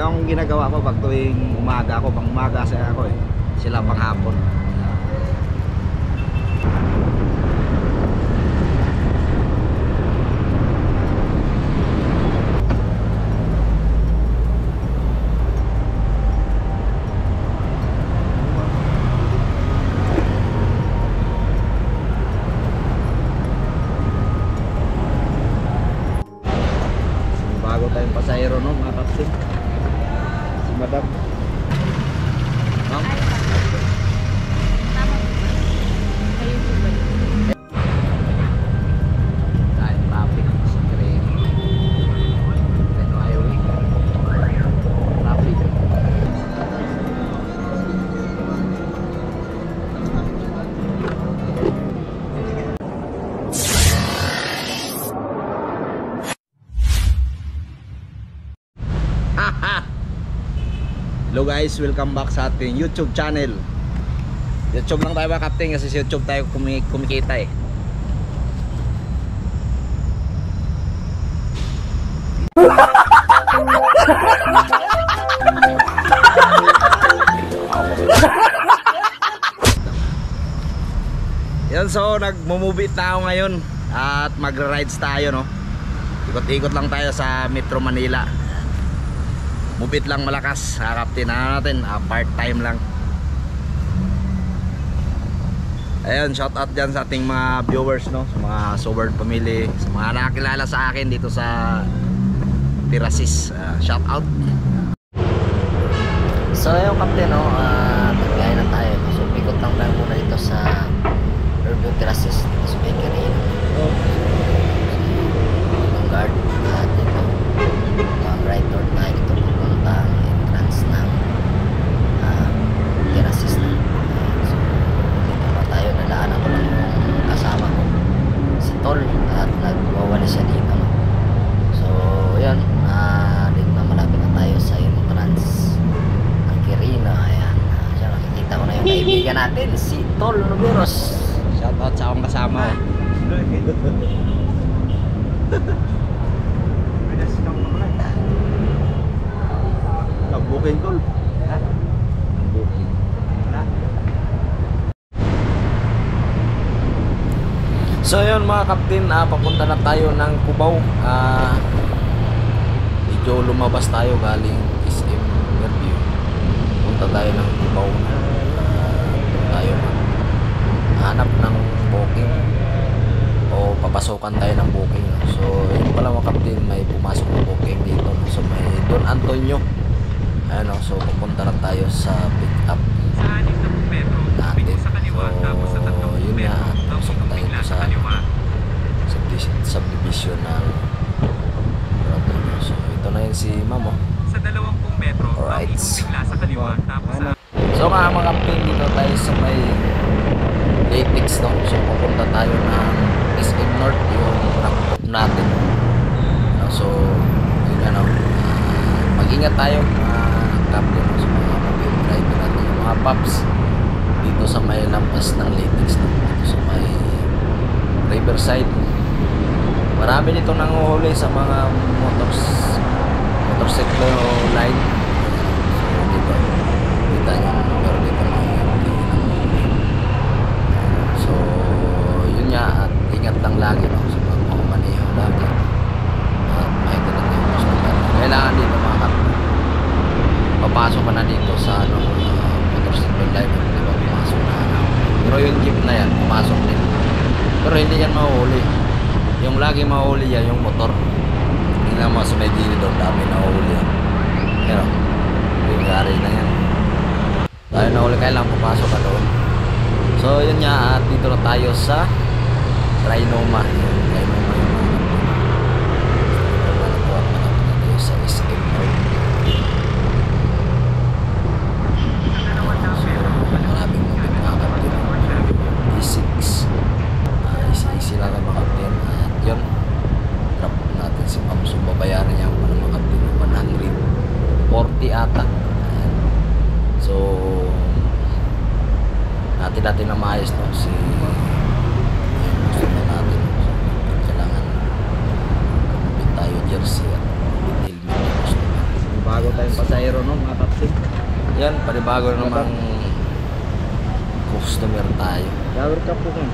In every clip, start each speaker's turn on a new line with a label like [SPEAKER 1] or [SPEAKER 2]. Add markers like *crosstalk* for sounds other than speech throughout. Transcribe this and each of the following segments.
[SPEAKER 1] Yung ginagawa ko pag tuwing umaga ako, pang umaga sa ako eh. Sila pang hapon. Guys, welcome back sa ating YouTube channel. YouTube lang tayo mga captain kasi sa YouTube tayo kumi kumikita eh. *laughs* Yan so nagmo-movie na ako ngayon at magra-rides tayo no. Ikot-ikot lang tayo sa Metro Manila. Mubit lang malakas, kakaptin na natin, ah, part-time lang. Ayun, shout out dyan sa ating mga viewers, no? Sa mga Soberd family, sa mga nakakilala sa akin dito sa Tirasis. Ah, shout out.
[SPEAKER 2] So ayun kapten no, uh, nagbiyahe na tayo. So pikot lang tayo muna dito sa Urban Terraces dito sa bakery. Yung guard at dito. Uh, right north tayo dito pupunta ang entrance ng uh, Terraces na. Ayan, so dito pa tayo. Nadaanan ko lang yung kasama ko. Si Tol at nagwawala siya dito. No? So yun, uh, dito na malapit na tayo sa entrance ang Kirino, ayan. Ah, Diyan nakikita ko na yung kaibigan natin, si Tol Numeros.
[SPEAKER 1] Shout out sa akong kasama. Nag-booking tol. Ha? Nag-booking.
[SPEAKER 2] So yun mga kaptin, ah, papunta na tayo ng Cubao. Ah, medyo lumabas tayo galing SM Fairview. Punta tayo ng Cubao. Ah, doon tayo hanap ng booking o papasokan tayo ng booking. So yun pala mga kaptin, may pumasok ng booking dito. So may Don Antonio. Ayan o, so pupunta na tayo sa pick up
[SPEAKER 3] Sa 60 metro,
[SPEAKER 2] natin.
[SPEAKER 3] tumingin sa kaliwa
[SPEAKER 2] So,
[SPEAKER 3] tapos sa 30
[SPEAKER 2] yun nga,
[SPEAKER 3] metro,
[SPEAKER 2] pasok
[SPEAKER 3] tapos
[SPEAKER 2] tayo
[SPEAKER 3] bigla
[SPEAKER 2] sa
[SPEAKER 3] sa kaliwa.
[SPEAKER 2] Subdivision, ng Rotterdam. So, ito na yun si Mamo.
[SPEAKER 3] Sa 20 metro,
[SPEAKER 2] Alright.
[SPEAKER 3] bigla sa kaliwa tapos sa
[SPEAKER 2] So, mga mga kapatid, dito tayo sa may latex, no? So, pupunta tayo ng SM North, yung rock natin. So, yun ano, ah, mag-ingat tayo, mga no? So, mga mobile driver natin, yung mga pups, dito sa may lampas ng latex, no? Dito sa may riverside. Marami dito nanguhuli sa mga motors motorsiklo line. So, dito. Kita nyo, meron dito So, yun nga, at ingat lang lagi, no? Sa mga mamaniho lagi. At makikita nyo yung gusto natin. Kailangan dito mga kapatid. Papasok ka na dito sa ano, uh, motorcycle line. Di ba? Pumasok na. Pero yung jeep na yan, pumasok din. Pero hindi yan mahuli. Yung lagi mahuli yan, yung motor. Tingnan mo sa may dili doon, dami nahuli yan. Pero, yung gari na yan. Tayo nahuli, kailangan papasok ka doon. So, yun nga, at dito na tayo sa Trinoma. Yan, Trinoma yung mga Dito na tayo sa SM North. Maraming mga kapatid. E6. Ah, easy-easy lang ang mga kapatid. At yun, drop natin si Ma'am. So, babayaran niya ako ng mga kapatid. 140 ata. Ayan. So, natin natin na maayos no si ayan, gusto na natin so, kailangan kumapit tayo jersey at helmet na gusto na
[SPEAKER 1] Bago tayong pasahero no, mga kapatid.
[SPEAKER 2] Yan, panibago na namang customer tayo.
[SPEAKER 1] Shower ka po kung.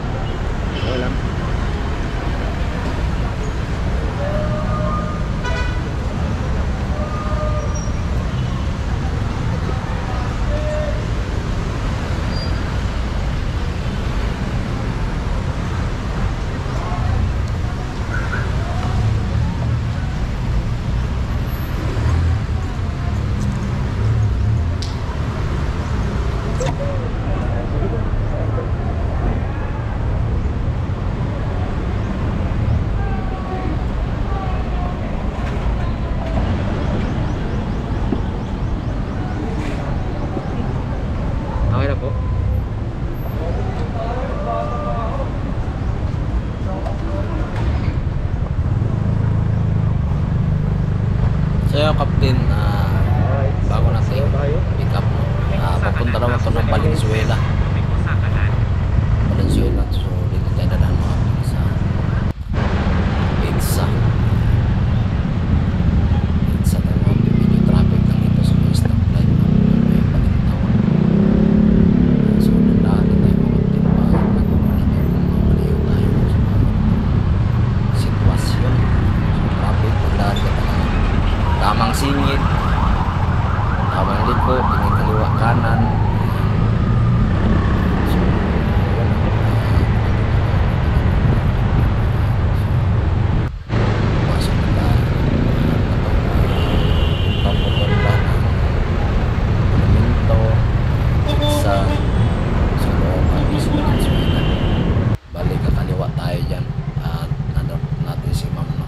[SPEAKER 1] Okay lang. Okay na po.
[SPEAKER 2] So yung captain, ah, bago natin pick up, no? Ah, papunta naman to ng Valenzuela.
[SPEAKER 3] May po sa kanan.
[SPEAKER 2] Valenzuela. So dito tayo dadaan mga kapatid sa EDSA. EDSA tayo mga kapatid. Medyo traffic lang dito sa may stoplight. no? May palintawan. So nandaan na tayo mga kapatid. Para magmamali tayo kung mamaliw tayo sa mga sitwasyon. So traffic, pagdaan ka talaga. Tamang singit. Tamang liko, kinikaliwa kanan. So, yun ang, ah, pasok na tayo. Papunta pa ng Monumento, sa sa Loocan, sa Valenzuela. Balik kakaliwa tayo dyan at nanap natin si Ma'am. No?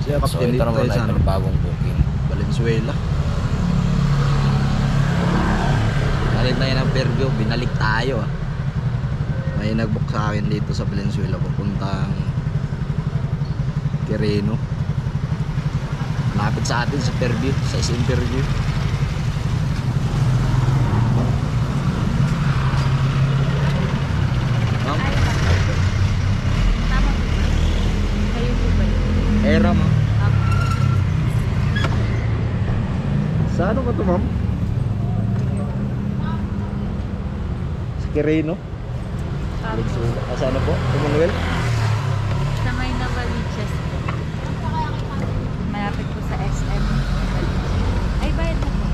[SPEAKER 1] Siya
[SPEAKER 2] So
[SPEAKER 1] kapatid
[SPEAKER 2] ito
[SPEAKER 1] dito
[SPEAKER 2] naman
[SPEAKER 1] tayo sa
[SPEAKER 2] ay
[SPEAKER 1] ano,
[SPEAKER 2] panibagong booking.
[SPEAKER 1] Valenzuela. Galing tayo ng Pergo, binalik tayo ah. May nagbook sa akin dito sa Valenzuela papuntang Quireno. Malapit sa atin sa Fairview, sa SM Fairview. Era ma'am.
[SPEAKER 4] Apo.
[SPEAKER 1] Sa ano ba to ma'am? Sa Quireno?
[SPEAKER 4] Apo.
[SPEAKER 1] Ah, sa ano po? Commonwealth?
[SPEAKER 4] Sa may Navaliches po. Malapit po sa SM. Ay, bayad na po.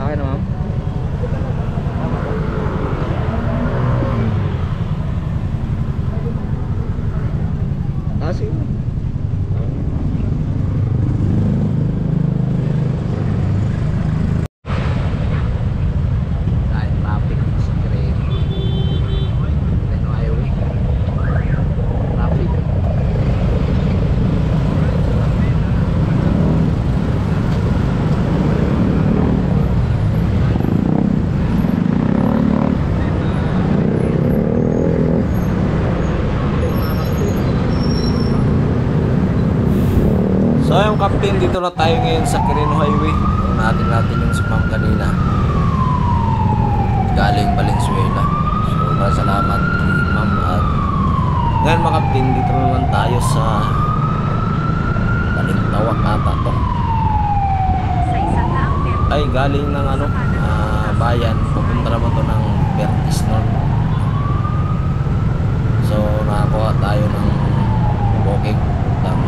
[SPEAKER 1] Okay na ma'am. Ah, sige. Dahil traffic sa Quireno. Quireno Highway. Traffic.
[SPEAKER 2] So yung captain, dito na tayo ngayon sa Quirino Highway. Natin natin yung si Ma'am kanina. Galing Valenzuela. So maraming salamat kay Ma'am at ngayon mga captain, dito na naman tayo sa Balintawak ata to. Ay galing ng ano, ah, bayan. Papunta naman to ng Vertis North. So nakakuha tayo ng booking papuntang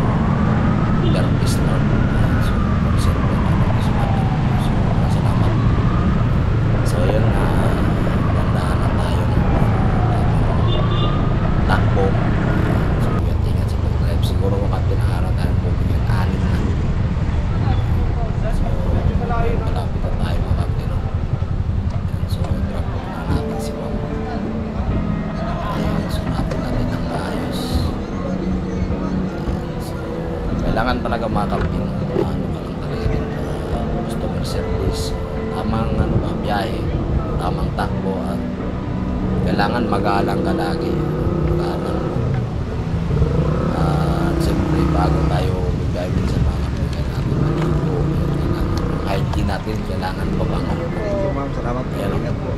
[SPEAKER 2] Vertis North. Ayan, So mag-send na atin. So salamat. So yun kailangan talaga mga kapin ano ka lang talaga ah, customer service tamang ano ba biyahe tamang takbo at kailangan magalang ka lagi magalang. Uh, at siyempre bago tayo magbiyahe sa mga kailangan maligo kailangan hygiene natin kailangan pabango
[SPEAKER 1] po ma'am. Salamat po. Ingat po.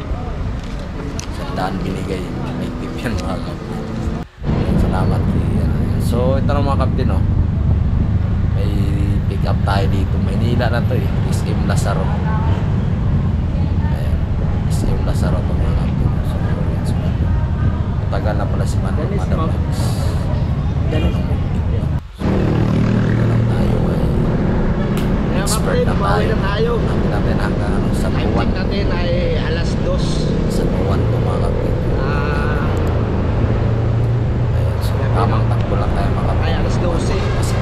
[SPEAKER 2] Sandaan binigay. May tip yan mga kapin salamat so ito na mga kapin oh Pick up tayo dito. Maynila na to eh. SM Lazaro. Ayan. SM Lazaro to mga kapatid. So, Matagal na pala si Man Madam Max. Ang expert na tayo.
[SPEAKER 1] tayo.
[SPEAKER 2] Natin natin hanggang ano, sa buwan.
[SPEAKER 1] check natin ay alas dos.
[SPEAKER 2] Sa buwan kapatid.
[SPEAKER 1] Ah,
[SPEAKER 2] Ayan, so, tamang takbo lang tayo mga kapatid.
[SPEAKER 1] Ay, alas 12.
[SPEAKER 2] Kasi,